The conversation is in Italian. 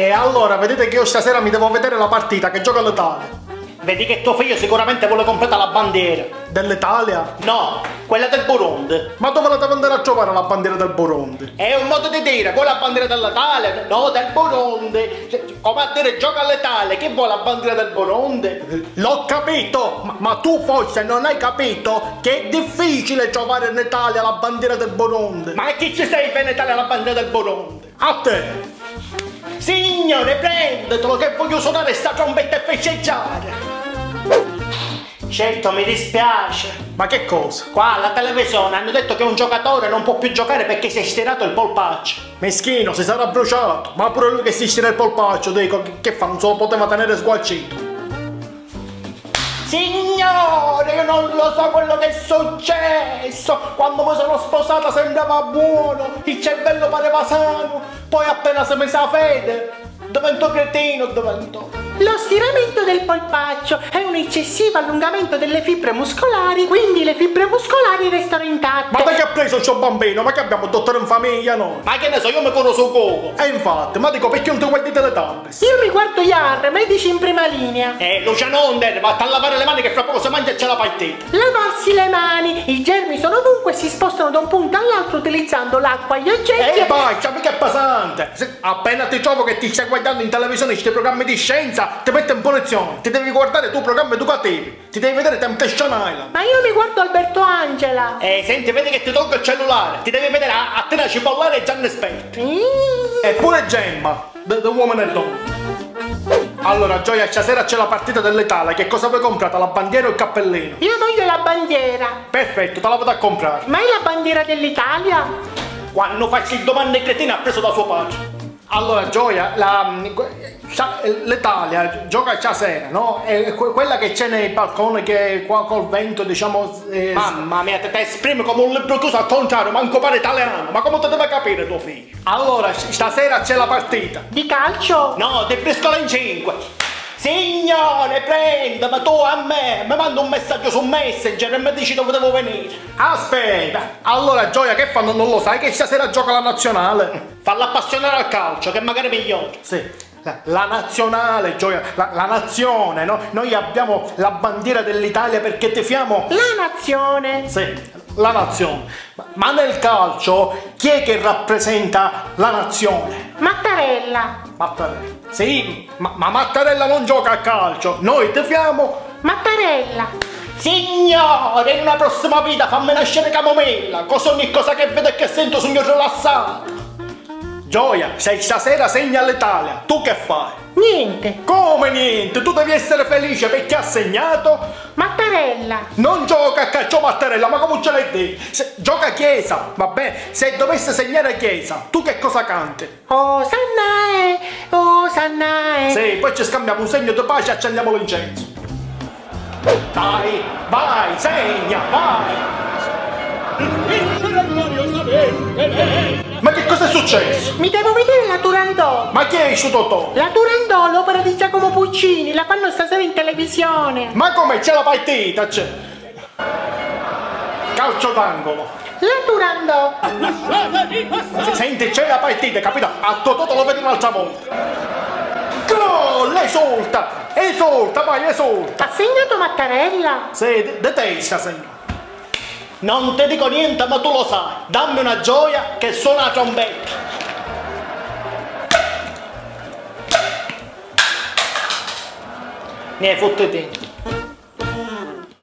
E allora vedete che io stasera mi devo vedere la partita che gioca l'Italia. Vedi che tuo figlio sicuramente vuole completare la bandiera. Dell'Italia? No, quella del Burundi. Ma dove la devo andare a trovare la bandiera del Burundi? È un modo di dire, vuole la bandiera dell'Italia? No, del Burundi. Cioè, Come a dire gioca all'Italia, chi vuole la bandiera del Burundi? L'ho capito, ma, ma tu forse non hai capito che è difficile trovare in Italia la bandiera del Burundi. Ma chi ci sei per in Italia la bandiera del Burundi? A te! Signore, prendetelo che voglio suonare sta trombetta e festeggiare. Certo, mi dispiace. Ma che cosa? Qua alla televisione hanno detto che un giocatore non può più giocare perché si è stirato il polpaccio. Meschino, si sarà bruciato. Ma pure lui che si stira il polpaccio, dico, che, che fa? Non se lo poteva tenere sgualcito. Signore, io non lo so quello che è successo. Quando mi sono sposata sembrava buono, il cervello pareva sano. Poi appena si mise a fede, diventò cretino, diventò. Lo stiramento del polpaccio è un eccessivo allungamento delle fibre muscolari, quindi le fibre muscolari restano intatte. Preso il suo bambino? Ma che abbiamo un dottore in famiglia, no? Ma che ne so, io mi conosco poco. E infatti, ma dico perché non ti guardi Teletubbies? Io mi guardo IAR, medici in prima linea. Eh, Luciano Onder, vattene a lavare le mani che fra poco si mangia e c'è la partita. Lavarsi le mani, i germi sono ovunque e si spostano da un punto all'altro utilizzando l'acqua, gli oggetti. E basta, mica è pesante! Se appena ti trovo che ti stai guardando in televisione questi programmi di scienza, ti metto in punizione. Ti devi guardare tu programmi educativi. Ti devi vedere Temptation Island. Ma io mi guardo Alberto Angela. Eh, senti, vedi che ti tolgo il cellulare. Ti devi vedere a, a Tena Cipollare e Gianni Esperti. Mm. Eppure Gemma, The, the Woman and Dog. Allora, Gioia, stasera c'è la partita dell'Italia. Che cosa vuoi comprare? La bandiera o il cappellino? Io voglio la bandiera. Perfetto, te la vado a comprare. Ma è la bandiera dell'Italia? Quando faccio il domande cretine ha preso da suo padre. Allora, Gioia, l'Italia gioca stasera, no? È que- quella che c'è nei balconi che qua col vento, diciamo. eh, Mamma mia, te, te esprimi come un libro chiuso al contrario, manco pare italiano. Ma come te deve capire tuo figlio? Allora, stasera c'è la partita. Di calcio? No, ti briscola in cinque. Signore, prenda, ma tu a me, mi manda un messaggio su Messenger e mi dici dove devo venire. Aspetta, allora Gioia che fa? Non, non lo sai che stasera gioca la nazionale? Falla appassionare al calcio, che magari migliore. Sì. La, nazionale, Gioia, la, la nazione, no? Noi abbiamo la bandiera dell'Italia perché tifiamo. La nazione. Sì, la nazione. Ma, nel calcio chi è che rappresenta la nazione? Mattarella. Mattarella. Sì, ma, ma Mattarella non gioca a calcio. Noi tifiamo. Mattarella. Signore, in una prossima vita fammi nascere camomilla, così ogni cosa che vedo e che sento sogno rilassato. Gioia, se stasera segni all'Italia, tu che fai? Niente. Come niente? Tu devi essere felice perché ha segnato? Mattarella. Non gioca a calcio Mattarella, ma come ce l'hai detto? Se- Gioca a Chiesa, vabbè, se dovesse segnare Chiesa, tu che cosa canti? Oh Sannae. Oh Sannae. Sì, poi ci scambiamo un segno di pace e accendiamo l'incenso. Dai, vai, segna, vai! Ma che cosa è successo? Mi devo vedere la Turandot. Ma chi è il Totò? La Turandot, l'opera di Giacomo Puccini, la fanno stasera in televisione. Ma come c'è la partita? C'è. Calcio d'angolo. La Turandot. Se- Senti, c'è la partita, capito? A Totò lo vedi un'altra volta. Gol! Esulta! Esulta, vai, esulta! Ha segnato Mattarella? Sì, de, de testa, signore. Non ti dico niente, ma tu lo sai. Dammi una gioia che suona la trombetta. Ne hai fottuti.